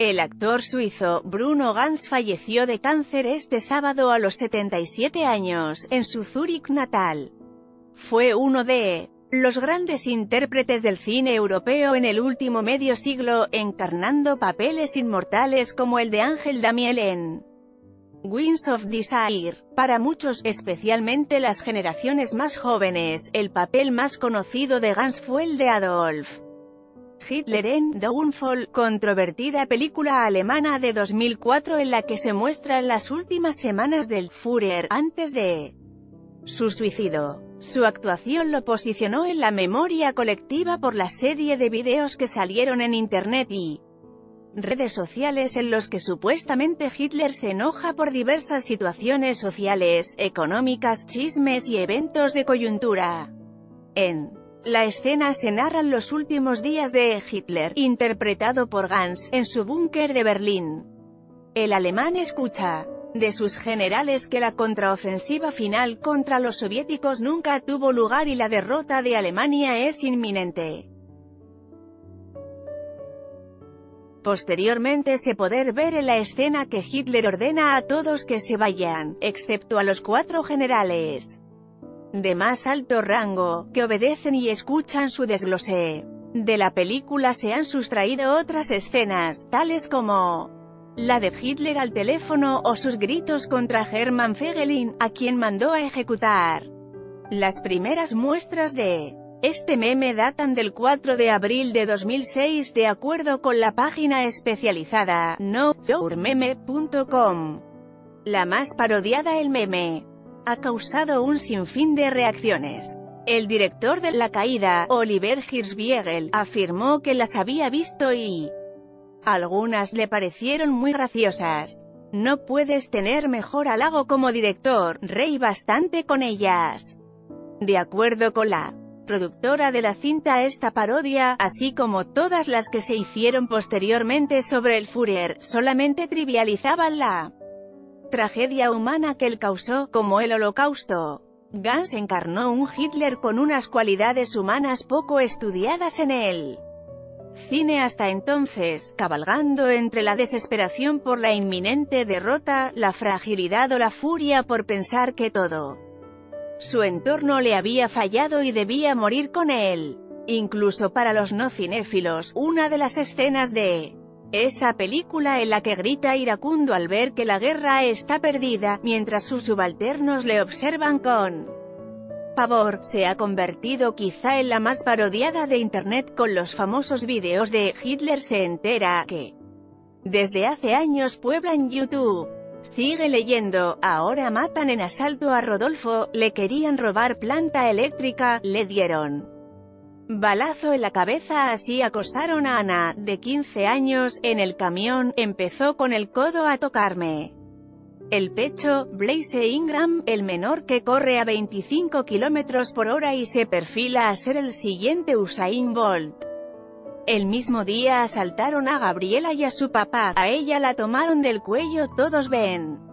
El actor suizo, Bruno Ganz falleció de cáncer este sábado a los 77 años, en su Zúrich natal. Fue uno de los grandes intérpretes del cine europeo en el último medio siglo, encarnando papeles inmortales como el de Ángel Damiel en Wings of Desire. Para muchos, especialmente las generaciones más jóvenes, el papel más conocido de Ganz fue el de Adolf. Hitler en Downfall, controvertida película alemana de 2004 en la que se muestran las últimas semanas del Führer, antes de su suicidio. Su actuación lo posicionó en la memoria colectiva por la serie de videos que salieron en Internet y redes sociales en los que supuestamente Hitler se enoja por diversas situaciones sociales, económicas, chismes y eventos de coyuntura. En la escena se narran los últimos días de Hitler, interpretado por Gans, en su búnker de Berlín. El alemán escucha de sus generales que la contraofensiva final contra los soviéticos nunca tuvo lugar y la derrota de Alemania es inminente. Posteriormente se poder ver en la escena que Hitler ordena a todos que se vayan, excepto a los cuatro generales de más alto rango, que obedecen y escuchan su desglose. De la película se han sustraído otras escenas, tales como la de Hitler al teléfono o sus gritos contra Hermann Fegelin, a quien mandó a ejecutar. Las primeras muestras de este meme datan del 4 de abril de 2006 de acuerdo con la página especializada nojourmeme.com. La más parodiada el meme ha causado un sinfín de reacciones. El director de La Caída, Oliver Hirschbiegel, afirmó que las había visto y algunas le parecieron muy graciosas. No puedes tener mejor halago como director, reí bastante con ellas. De acuerdo con la productora de la cinta esta parodia, así como todas las que se hicieron posteriormente sobre el Führer, solamente trivializaban la tragedia humana que él causó, como el holocausto. Gans encarnó un Hitler con unas cualidades humanas poco estudiadas en él cine hasta entonces, cabalgando entre la desesperación por la inminente derrota, la fragilidad o la furia por pensar que todo su entorno le había fallado y debía morir con él. Incluso para los no cinéfilos, una de las escenas de esa película en la que grita iracundo al ver que la guerra está perdida, mientras sus subalternos le observan con pavor, se ha convertido quizá en la más parodiada de Internet con los famosos vídeos de Hitler se entera que desde hace años puebla en YouTube. Sigue leyendo, ahora matan en asalto a Rodolfo, le querían robar planta eléctrica, le dieron Balazo en la cabeza así acosaron a Ana, de 15 años, en el camión, empezó con el codo a tocarme. El pecho, Blaise Ingram, el menor que corre a 25 km por hora y se perfila a ser el siguiente Usain Bolt. El mismo día asaltaron a Gabriela y a su papá, a ella la tomaron del cuello todos ven.